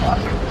Fuck.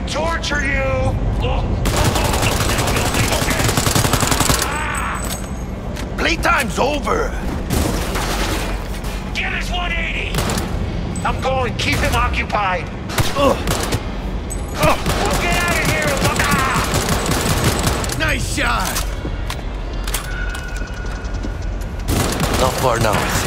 We torture you! Playtime's over! Get his 180! I'm going, keep him occupied! Ugh. We'll get out of here! Ah! Nice shot! Not far now,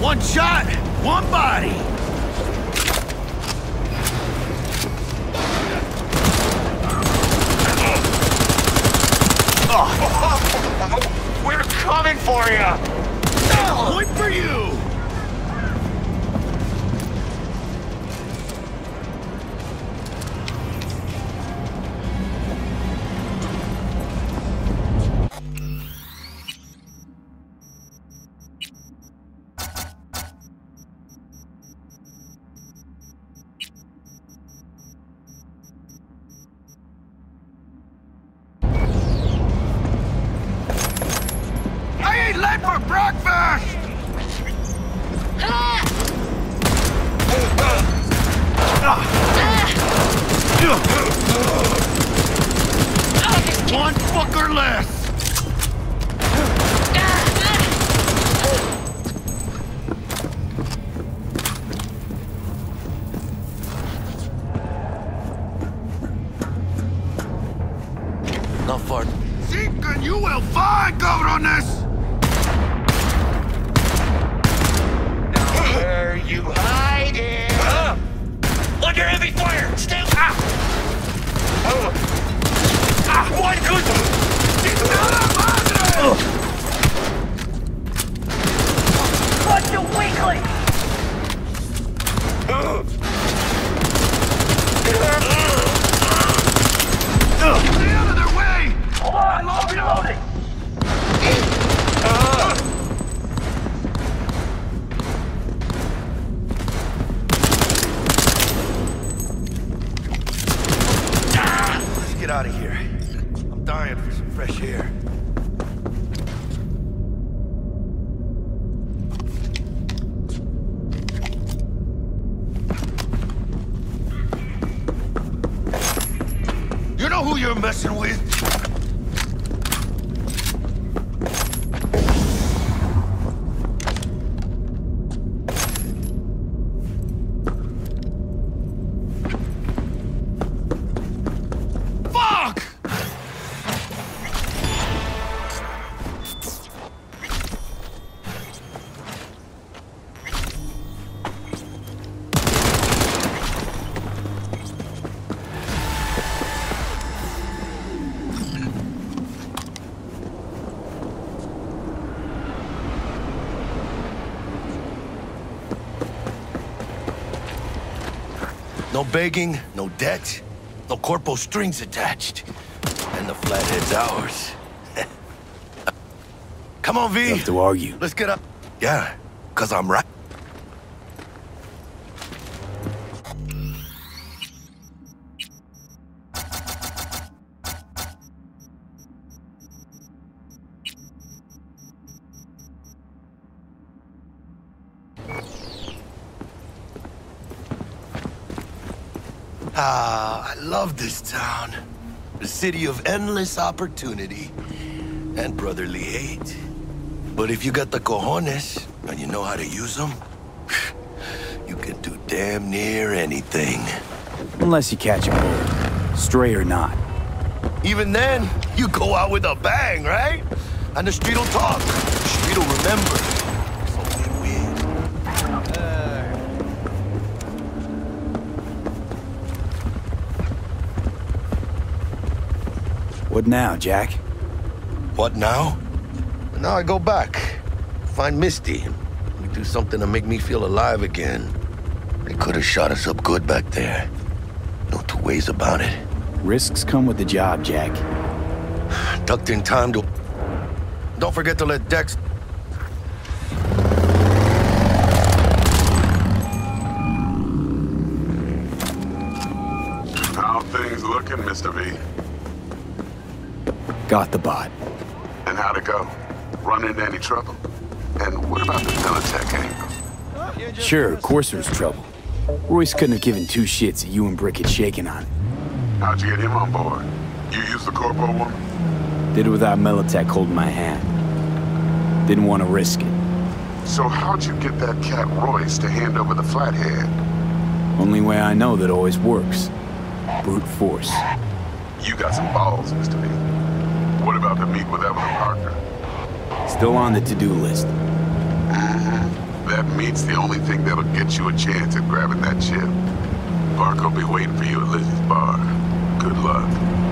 One shot, one body! We're coming for you! Point for you! Breakfast! One fucker less! Not far. Seeking you will find, cabrones! Who you're messing with? No begging, no debt, no corpo strings attached. And the flathead's ours. Come on, V. You Have to argue. Let's get up. Yeah, cause I'm right. Ah, I love this town. The city of endless opportunity and brotherly hate. But if you got the cojones and you know how to use them, you can do damn near anything. Unless you catch a bull. Stray or not. Even then, you go out with a bang, right? And the street'll talk. The street'll remember. What now, Jack? What now? Now I go back. Find Misty. We do something to make me feel alive again. They could have shot us up good back there. No two ways about it. Risks come with the job, Jack. Ducked in time to... Don't forget to let Dex... How things looking, Mr. V? Got the bot. And how'd it go? Run into any trouble? And what about the Militech angle? Sure, of course there's trouble. Royce couldn't have given two shits that you and Brick had shaken on it. How'd you get him on board? You used the corporal woman? Did it without Militech holding my hand. Didn't want to risk it. So how'd you get that cat Royce to hand over the flathead? Only way I know that always works. Brute force. You got some balls, Mr. V. What about the meet with Evelyn Parker? Still on the to-do list. Mm-hmm. That meet's the only thing that'll get you a chance at grabbing that chip. Parker'll be waiting for you at Lizzie's bar. Good luck.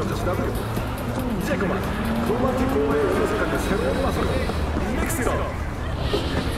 をゃち並ぶよジェコマロマンティック応援風専門マスクミクシロ